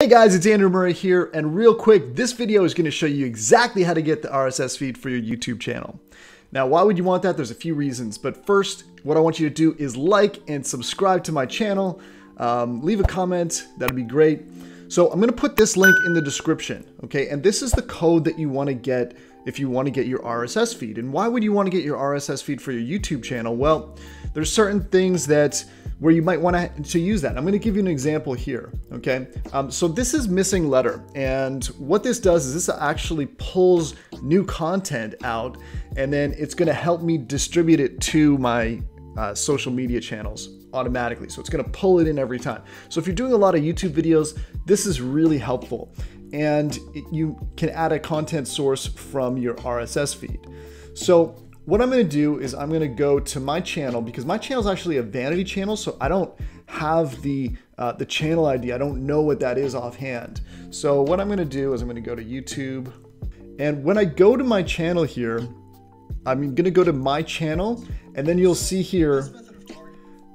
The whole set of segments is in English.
Hey guys, it's Andrew Murray here, and real quick, this video is gonna show you exactly how to get the RSS feed for your YouTube channel. Now, why would you want that? There's a few reasons, but first, what I want you to do is like and subscribe to my channel. Um, leave a comment, that'd be great. So I'm gonna put this link in the description, okay? And this is the code that you wanna get if you wanna get your RSS feed. And why would you wanna get your RSS feed for your YouTube channel? Well, there's certain things that where you might want to, to use that. I'm going to give you an example here. Okay. Um, so this is Missinglettr. And what this does is this actually pulls new content out and then it's going to help me distribute it to my uh, social media channels automatically. So it's going to pull it in every time. So if you're doing a lot of YouTube videos, this is really helpful. And you can add a content source from your RSS feed. So what I'm gonna do is I'm gonna go to my channel because my channel is actually a vanity channel, so I don't have the uh, the channel ID. I don't know what that is offhand. So what I'm gonna do is I'm gonna go to YouTube, and when I go to my channel here, I'm gonna go to my channel, and then you'll see here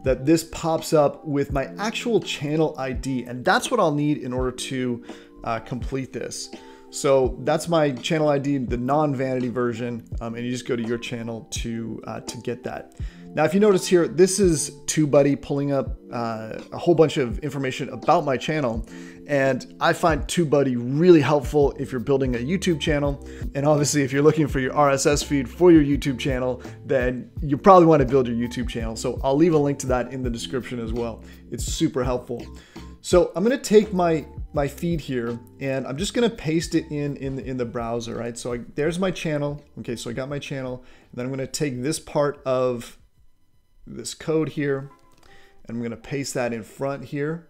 that this pops up with my actual channel ID, and that's what I'll need in order to uh, complete this. So that's my channel ID, the non-vanity version, um, and you just go to your channel to uh, to get that. Now, if you notice here, this is TubeBuddy pulling up uh, a whole bunch of information about my channel. And I find TubeBuddy really helpful if you're building a YouTube channel. And obviously, if you're looking for your RSS feed for your YouTube channel, then you probably want to build your YouTube channel. So I'll leave a link to that in the description as well. It's super helpful. So I'm going to take my my feed here and I'm just going to paste it in in the, in the browser, right? So I, there's my channel. Okay, so I got my channel. And then I'm going to take this part of this code here and I'm going to paste that in front here.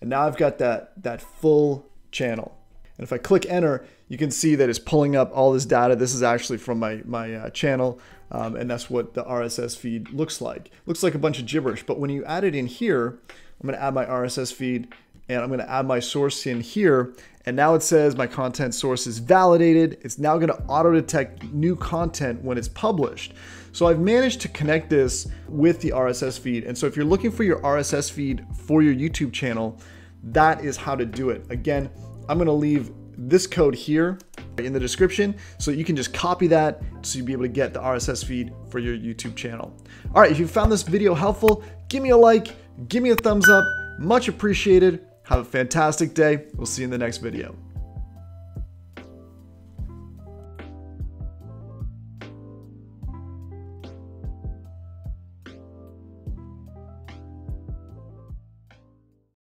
And now I've got that that full channel. And if I click enter, you can see that it's pulling up all this data. This is actually from my, my uh, channel, um, and that's what the RSS feed looks like. Looks like a bunch of gibberish, but when you add it in here, I'm gonna add my RSS feed, and I'm gonna add my source in here, and now it says my content source is validated. It's now gonna auto-detect new content when it's published. So I've managed to connect this with the RSS feed, and so if you're looking for your RSS feed for your YouTube channel, that is how to do it. Again, I'm gonna leave this code here in the description so you can just copy that so you'll be able to get the RSS feed for your YouTube channel. All right, if you found this video helpful, give me a like, give me a thumbs up, much appreciated. Have a fantastic day. We'll see you in the next video.